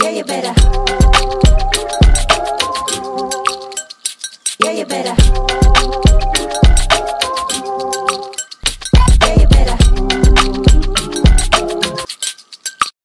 Yeah, you better. Yeah, you better.